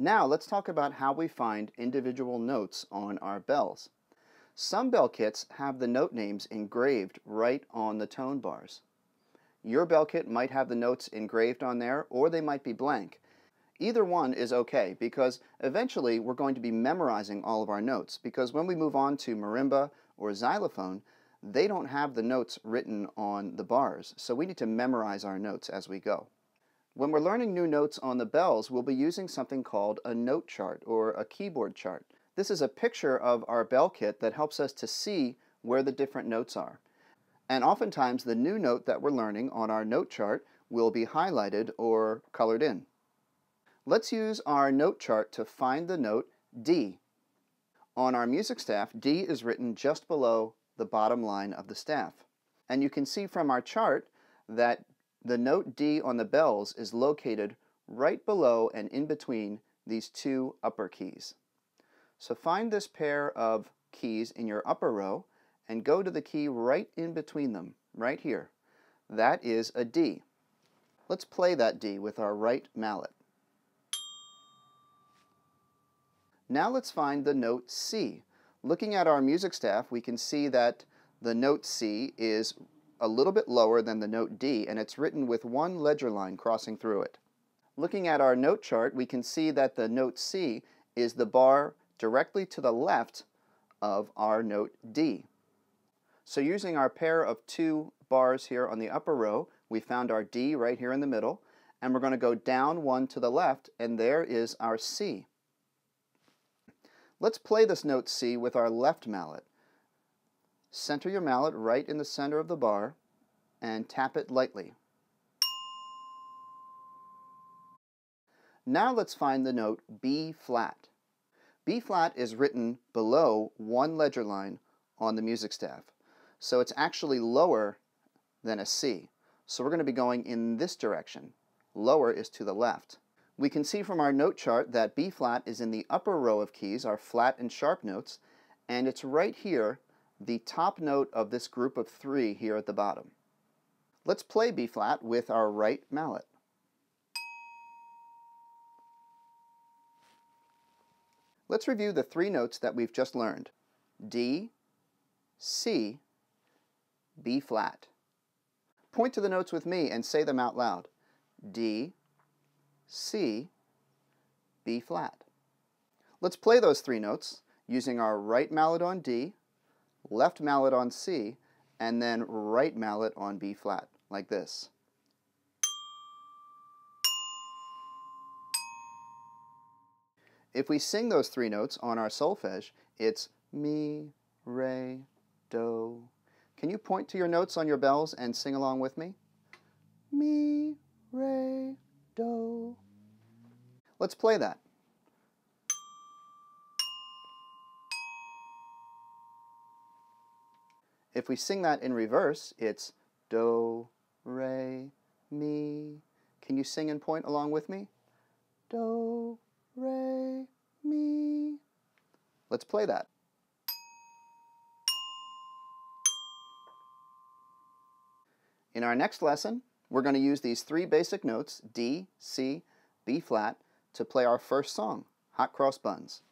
Now let's talk about how we find individual notes on our bells. Some bell kits have the note names engraved right on the tone bars. Your bell kit might have the notes engraved on there or they might be blank. Either one is okay because eventually we're going to be memorizing all of our notes because when we move on to marimba or xylophone, they don't have the notes written on the bars, so we need to memorize our notes as we go. When we're learning new notes on the bells, we'll be using something called a note chart or a keyboard chart. This is a picture of our bell kit that helps us to see where the different notes are. And oftentimes the new note that we're learning on our note chart will be highlighted or colored in. Let's use our note chart to find the note D. On our music staff, D is written just below the bottom line of the staff. And you can see from our chart that the note D on the bells is located right below and in between these two upper keys. So find this pair of keys in your upper row and go to the key right in between them, right here. That is a D. Let's play that D with our right mallet. Now let's find the note C. Looking at our music staff, we can see that the note C is a little bit lower than the note D, and it's written with one ledger line crossing through it. Looking at our note chart, we can see that the note C is the bar directly to the left of our note D. So using our pair of two bars here on the upper row, we found our D right here in the middle, and we're going to go down one to the left, and there is our C. Let's play this note C with our left mallet. Center your mallet right in the center of the bar and tap it lightly. Now let's find the note B flat. B flat is written below one ledger line on the music staff. So it's actually lower than a C. So we're going to be going in this direction. Lower is to the left. We can see from our note chart that B flat is in the upper row of keys, our flat and sharp notes, and it's right here the top note of this group of three here at the bottom. Let's play B flat with our right mallet. Let's review the three notes that we've just learned. D, C, B flat. Point to the notes with me and say them out loud. D, C, B flat. Let's play those three notes using our right mallet on D, left mallet on C, and then right mallet on B flat, like this. If we sing those three notes on our solfege, it's mi, re, do. Can you point to your notes on your bells and sing along with me? Mi, re, do. Let's play that. If we sing that in reverse, it's do, re, mi. Can you sing and point along with me? Do, re, mi. Let's play that. In our next lesson, we're going to use these three basic notes, D, C, B flat, to play our first song, Hot Cross Buns.